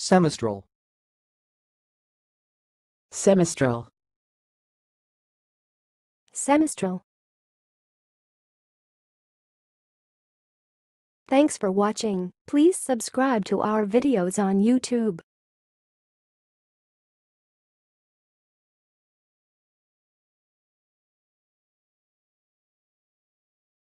Semestral. semestral, Semestral. Thanks for watching. Please subscribe to our videos on YouTube.